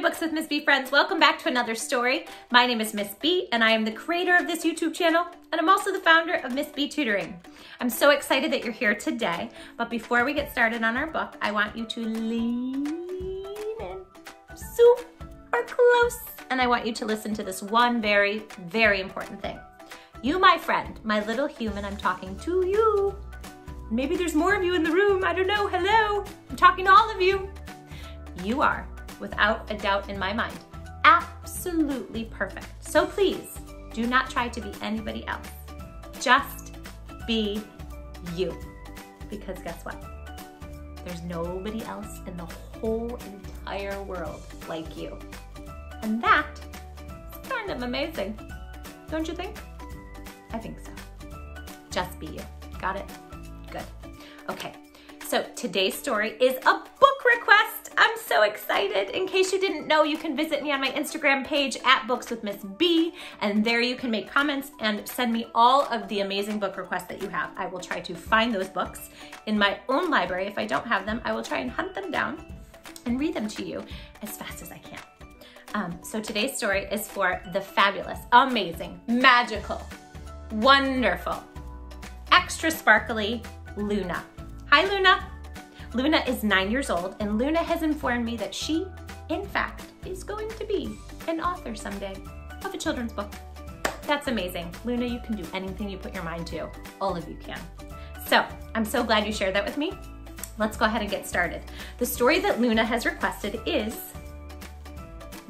Books with Miss B friends. Welcome back to another story. My name is Miss B and I am the creator of this YouTube channel and I'm also the founder of Miss B Tutoring. I'm so excited that you're here today, but before we get started on our book, I want you to lean in super close and I want you to listen to this one very, very important thing. You, my friend, my little human, I'm talking to you. Maybe there's more of you in the room. I don't know. Hello. I'm talking to all of you. You are without a doubt in my mind. Absolutely perfect. So please do not try to be anybody else. Just be you. Because guess what? There's nobody else in the whole entire world like you. And that is kind of amazing. Don't you think? I think so. Just be you. Got it? Good. Okay, so today's story is a book request. So excited. In case you didn't know, you can visit me on my Instagram page at Books with Miss B, and there you can make comments and send me all of the amazing book requests that you have. I will try to find those books in my own library. If I don't have them, I will try and hunt them down and read them to you as fast as I can. Um, so today's story is for the fabulous, amazing, magical, wonderful, extra sparkly Luna. Hi, Luna. Luna is nine years old and Luna has informed me that she, in fact, is going to be an author someday of a children's book. That's amazing. Luna, you can do anything you put your mind to. All of you can. So I'm so glad you shared that with me. Let's go ahead and get started. The story that Luna has requested is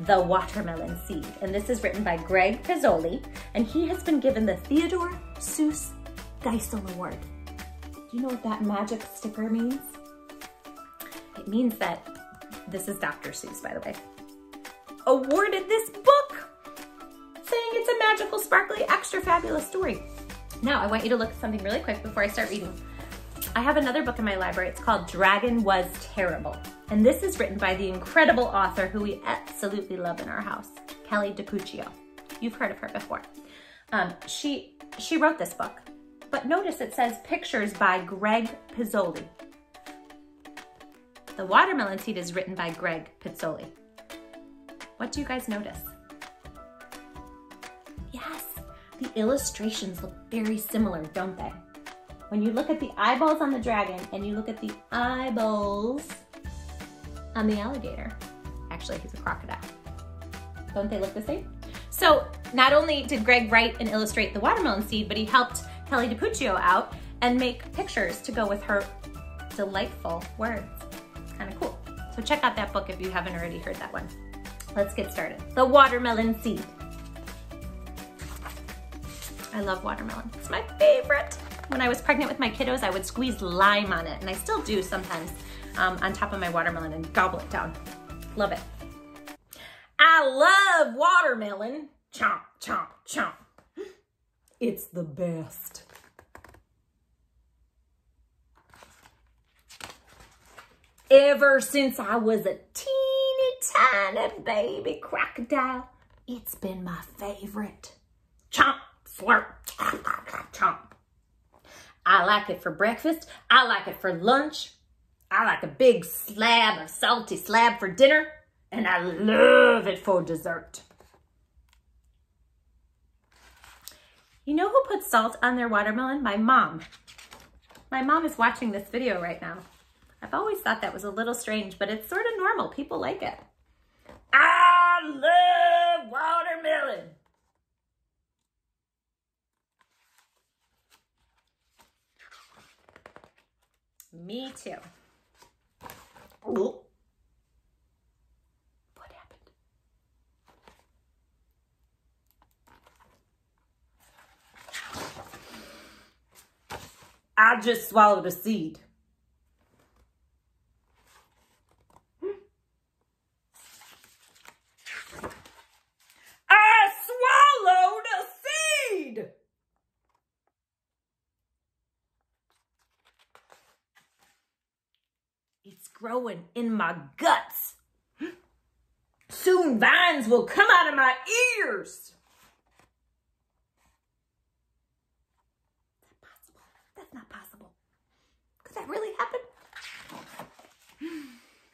The Watermelon Seed. And this is written by Greg Pizzoli, and he has been given the Theodore Seuss Geisel Award. Do you know what that magic sticker means? It means that, this is Dr. Seuss, by the way, awarded this book saying it's a magical, sparkly, extra fabulous story. Now, I want you to look at something really quick before I start reading. I have another book in my library. It's called Dragon Was Terrible. And this is written by the incredible author who we absolutely love in our house, Kelly DiPucchio. You've heard of her before. Um, she, she wrote this book, but notice it says pictures by Greg Pizzoli. The watermelon seed is written by Greg Pizzoli. What do you guys notice? Yes, the illustrations look very similar, don't they? When you look at the eyeballs on the dragon and you look at the eyeballs on the alligator, actually he's a crocodile. Don't they look the same? So not only did Greg write and illustrate the watermelon seed, but he helped Kelly DiPucchio out and make pictures to go with her delightful words. So check out that book if you haven't already heard that one. Let's get started. The Watermelon Seed. I love watermelon. It's my favorite. When I was pregnant with my kiddos, I would squeeze lime on it, and I still do sometimes um, on top of my watermelon and gobble it down. Love it. I love watermelon. Chomp, chomp, chomp. It's the best. Ever since I was a teeny tiny baby crocodile, it's been my favorite. Chomp, slurp, chomp. Chomp. I like it for breakfast. I like it for lunch. I like a big slab of salty slab for dinner. And I love it for dessert. You know who puts salt on their watermelon? My mom. My mom is watching this video right now. I've always thought that was a little strange, but it's sort of normal. People like it. I love watermelon. Me too. What happened? I just swallowed a seed. Growing in my guts. Soon vines will come out of my ears. That's not possible. Could that really happen?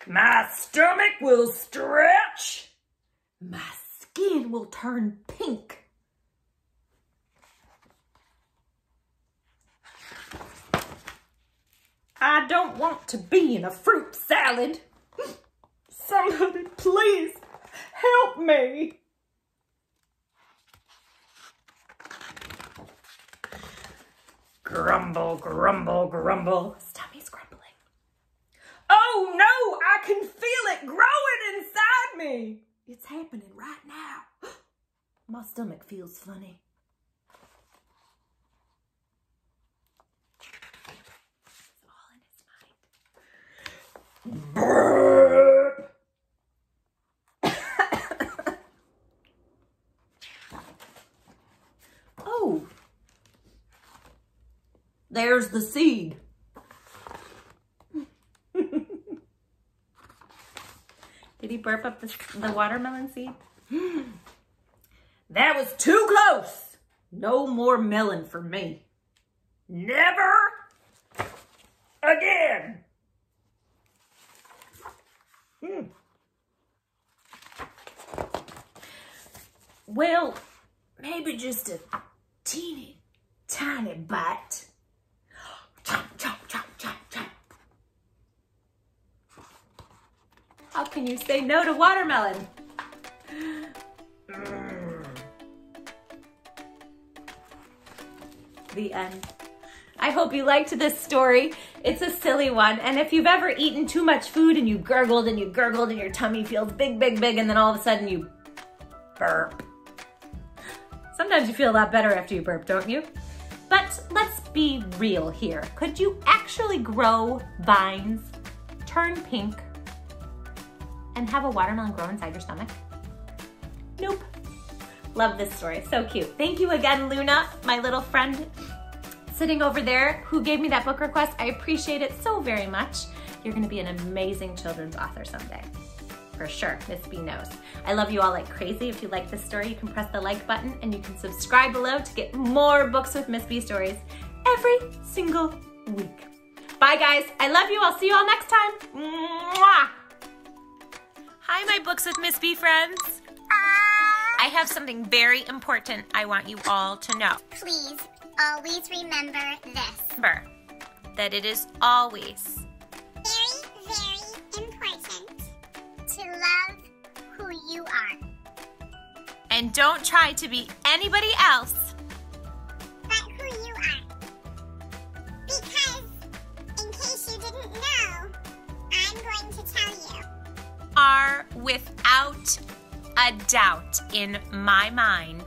My stomach will stretch my skin will turn pink. I don't want to be in a fruit salad. Somebody please help me. Grumble, grumble, grumble. His tummy's grumbling. Oh no, I can feel it growing inside me. It's happening right now. My stomach feels funny. It's all in his mind. Burp. oh, there's the seed. Did he burp up the, the watermelon seed? that was too close. No more melon for me. Never again. Hmm. Well, maybe just a teeny tiny bite. Chomp, chomp, chomp, chomp, chomp. How can you say no to watermelon? Mm. The end. I hope you liked this story. It's a silly one. And if you've ever eaten too much food and you gurgled and you gurgled and your tummy feels big, big, big, and then all of a sudden you burp. Sometimes you feel a lot better after you burp, don't you? But let's be real here. Could you actually grow vines, turn pink, and have a watermelon grow inside your stomach? Nope. Love this story, so cute. Thank you again, Luna, my little friend sitting over there who gave me that book request. I appreciate it so very much. You're gonna be an amazing children's author someday. For sure, Miss B knows. I love you all like crazy. If you like this story, you can press the like button and you can subscribe below to get more books with Miss B stories every single week. Bye guys, I love you. I'll see you all next time. Mwah! Hi, my Books with Miss B friends. Ah! I have something very important I want you all to know. Please always remember this. Remember that it is always and don't try to be anybody else But who you are. Because, in case you didn't know, I'm going to tell you. are without a doubt in my mind